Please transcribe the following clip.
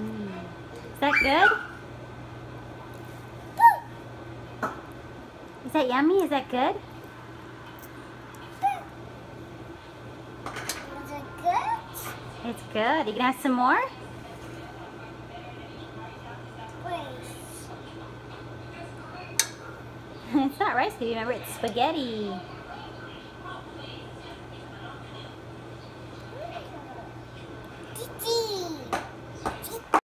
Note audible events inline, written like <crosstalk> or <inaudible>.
Is that good? Is that yummy? Is that good? Is it good? It's good. You can have some more? <laughs> It's not rice cookie, remember? It's spaghetti.